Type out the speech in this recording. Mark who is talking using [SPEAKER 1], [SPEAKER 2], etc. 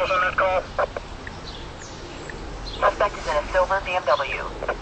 [SPEAKER 1] details on that call?
[SPEAKER 2] Suspect is in a silver BMW.